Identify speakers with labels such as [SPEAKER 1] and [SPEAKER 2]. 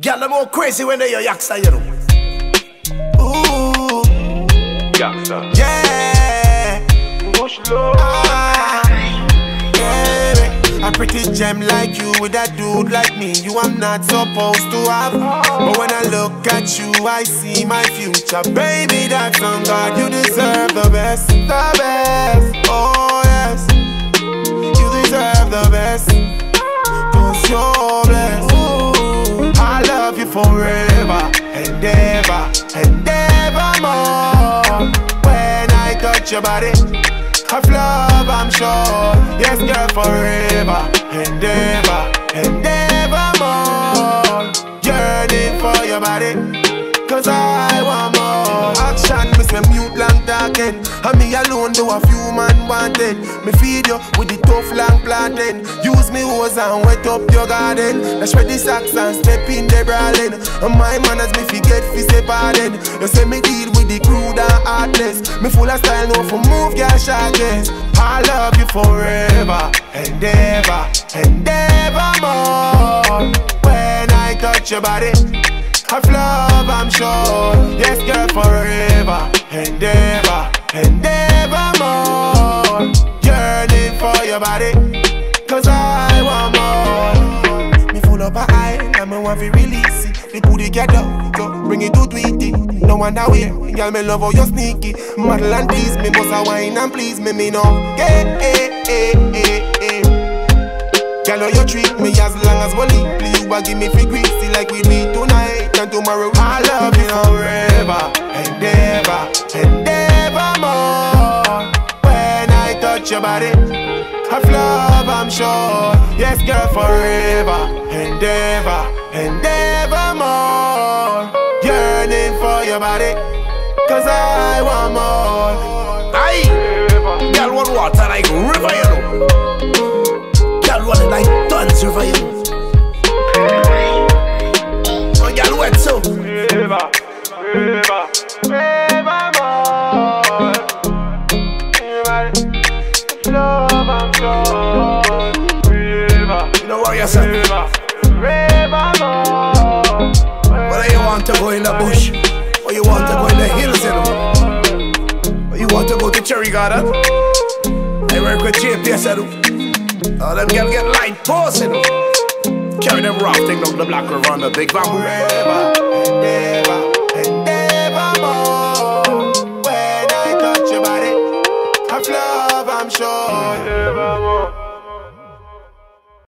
[SPEAKER 1] Girl, them all crazy when they're your yaksta, you know. Ooh,
[SPEAKER 2] Yaksta.
[SPEAKER 1] yeah.
[SPEAKER 2] Bush lord.
[SPEAKER 1] Ah, baby. A pretty gem like you with a dude like me, you I'm not supposed to have. But when I look at you, I see my future. Baby, that's on God, you and ever and evermore. When I touch your body, of love I'm sure. Yes, girl, forever and ever and evermore. Yearning for your body. Cause I talking And me alone do a few man wanted. Me feed you with the tough long planting Use me hose and wet up your garden. That's where the socks and step in the brawling. And my manners me forget fi say pardon. You say me deal with the crude and heartless. Me full of style, no for move your shagging I love you forever and ever and evermore. When I touch your body of love, I'm sure. Yes, girl, forever and ever evermore. Yearning for your body, cause I want more. Me full up a eye, and me want to release it. Me put it together, bring it to Tweety. No wonder where, girl, me love how you sneaky. Model and tease me, bust a wine and please me, me know. Yeah, eh, eh, eh, eh. Girl, how you treat me as long as we. Please, you a give me free greasy like we do tonight and tomorrow. I love you forever touch your body, of love I'm sure. Yes, girl, forever and ever and evermore. Yearning for your body, cause I want more.
[SPEAKER 3] Aye, girl want water like river, you know. Girl want it like You know what you say?
[SPEAKER 2] Forever.
[SPEAKER 3] Whether you want to go in the bush or you want to go in the hills, you know. Or you want to go to Cherry Garden. I work with JPS, you oh, know. All them girl get light posts, you. Carry them rafting down the black river on the big bamboo.